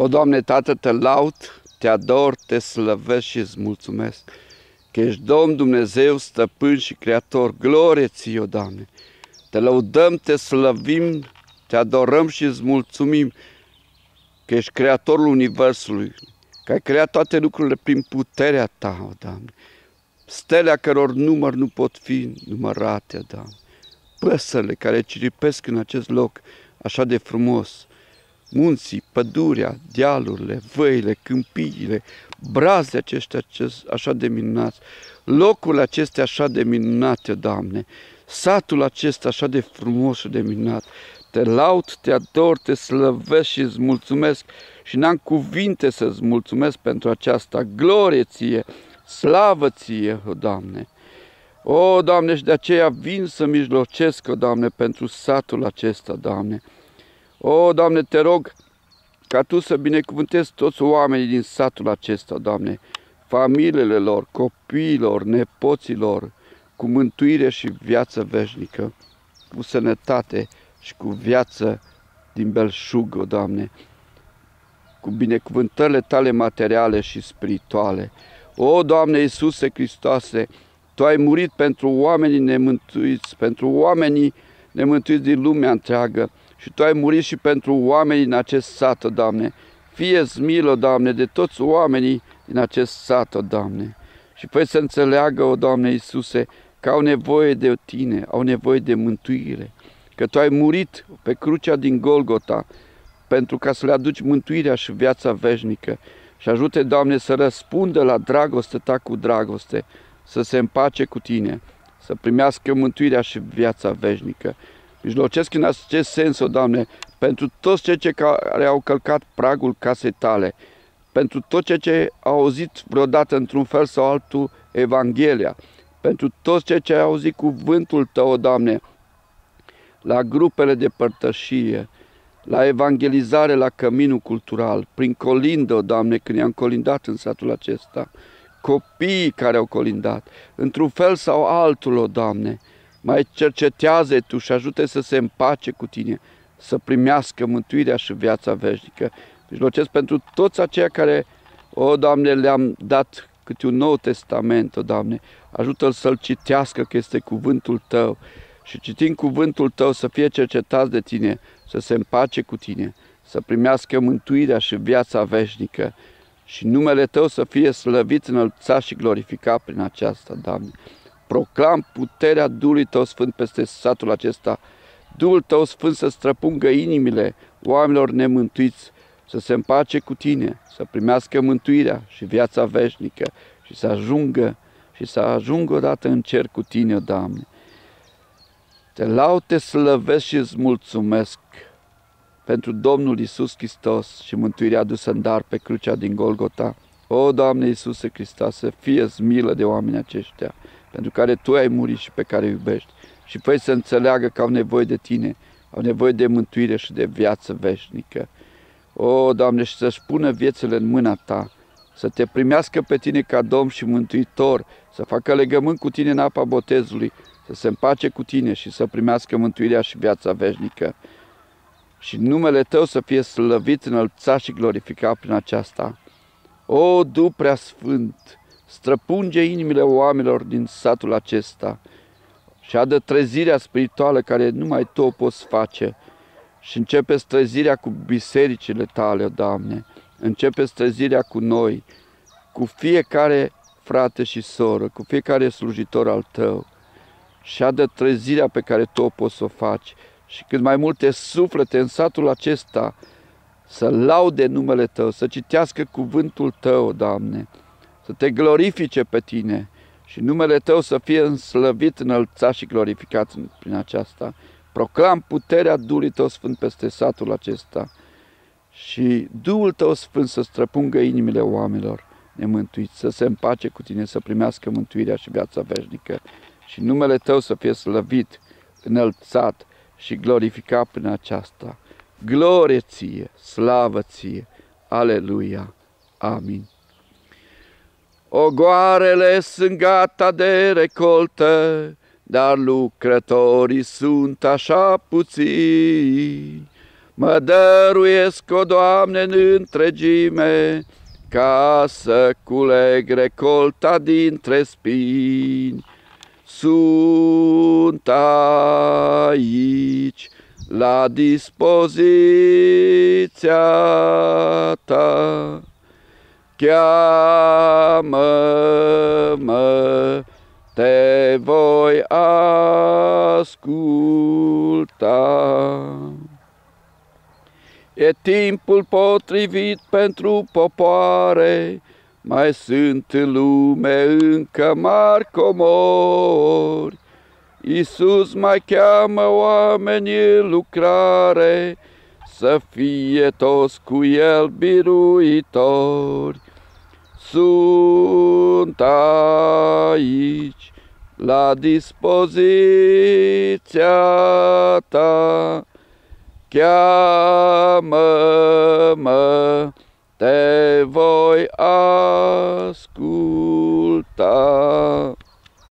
O, Doamne, Tată, te laud, te ador, te slăvesc și îți mulțumesc că ești Domn Dumnezeu, stăpân și creator. Glorie ție, o Doamne! Te lăudăm, te slăvim, te adorăm și îți mulțumim că ești creatorul Universului, că ai creat toate lucrurile prin puterea ta, o Doamne. Stele a căror număr nu pot fi numărate, Doamne. Păsările care ciripesc în acest loc așa de frumos, munții, pădurea, dealurile, văile, câmpiile, braze aceștia așa de minunați, locul acestea așa de minunate, Doamne, satul acesta așa de frumos și de minunat. Te laud, te ador, te slăvesc și îți mulțumesc și n-am cuvinte să-ți mulțumesc pentru aceasta. Glorie ție, slavă ție, o Doamne! O, Doamne, și de aceea vin să mijlocesc, o Doamne, pentru satul acesta, Doamne. O, Doamne, te rog ca Tu să binecuvântezi toți oamenii din satul acesta, Doamne, familiile lor, copiilor, nepoților, cu mântuire și viață veșnică, cu sănătate și cu viață din belșug, o Doamne, cu binecuvântările Tale materiale și spirituale. O, Doamne Iisuse Hristoase, Tu ai murit pentru oamenii nemântuiți, pentru oamenii nemântuiți din lumea întreagă, și Tu ai murit și pentru oamenii din acest sat, o Doamne. fie milă, Doamne, de toți oamenii din acest sat, o Doamne. Și fă să înțeleagă, o Doamne Iisuse, că au nevoie de Tine, au nevoie de mântuire. Că Tu ai murit pe crucea din Golgota pentru ca să le aduci mântuirea și viața veșnică. Și ajute, Doamne, să răspundă la dragoste Ta cu dragoste, să se împace cu Tine, să primească mântuirea și viața veșnică. Mijlocesc în acest sens, o Doamne, pentru toți cei ce care au călcat pragul casei tale, pentru toți cei ce au auzit vreodată într-un fel sau altul Evanghelia, pentru toți cei ce au auzit cuvântul Tău, o Doamne, la grupele de părtășie, la evangelizare, la căminul cultural, prin colindă, o Doamne, când i-am colindat în satul acesta, copiii care au colindat, într-un fel sau altul, o Doamne, mai cercetează Tu și ajute să se împace cu Tine, să primească mântuirea și viața veșnică. Mijlocesc pentru toți aceia care, o, Doamne, le-am dat câte un nou testament, o, Doamne, ajută-l să-l citească, că este cuvântul Tău, și citind cuvântul Tău să fie cercetat de Tine, să se împace cu Tine, să primească mântuirea și viața veșnică. Și numele Tău să fie slăvit, înălțat și glorificat prin aceasta, Doamne proclam puterea Duhului Tău Sfânt peste satul acesta, Duhul Tău Sfânt să străpungă inimile oamenilor nemântuiți, să se împace cu Tine, să primească mântuirea și viața veșnică și să ajungă și să ajungă odată în cer cu Tine, Doamne. Te laud, te slăvesc și îți mulțumesc pentru Domnul Isus Hristos și mântuirea adusă în dar pe crucea din Golgota. O, Doamne Iisuse Hristos, să fie milă de oamenii aceștia pentru care Tu ai murit și pe care iubești. Și fă să înțeleagă că au nevoie de Tine, au nevoie de mântuire și de viață veșnică. O, Doamne, și să-și pună viețile în mâna Ta, să Te primească pe Tine ca Domn și Mântuitor, să facă legământ cu Tine în apa botezului, să se împace cu Tine și să primească mântuirea și viața veșnică. Și numele Tău să fie slăvit, înălțat și glorificat prin aceasta. O, Du prea sfânt, străpunge inimile oamenilor din satul acesta și adă trezirea spirituală care numai Tu o poți face. Și începe trezirea cu bisericile Tale, Doamne, începe trezirea cu noi, cu fiecare frate și soră, cu fiecare slujitor al Tău. Și adă trezirea pe care Tu o poți să o faci. Și cât mai multe suflete în satul acesta să laude numele Tău, să citească cuvântul Tău, Doamne, să te glorifice pe tine și numele tău să fie înslăvit, înălțat și glorificat prin aceasta. Proclam puterea Duhului tău sfânt peste satul acesta și Duhul tău sfânt să străpungă inimile oamenilor nemântuiți, să se împace cu tine, să primească mântuirea și viața veșnică și numele tău să fie slăvit, înălțat și glorificat prin aceasta. Glorie ție, slavă ție, aleluia, amin. Ogoarele sunt gata de recoltă, dar lucrătorii sunt așa puțini. Mă dăruiesc, o Doamne, în întregime, ca să culeg recolta dintre spini. Sunt aici, la dispoziția ta. Cheamă-mă, te voi asculta. E timpul potrivit pentru popoare, mai sunt în lume încă mari comori. Iisus mai cheamă oamenii în lucrare, să fie toți cu El biruitori. Sunt aici, la dispoziția ta, Cheamă-mă, te voi asculta.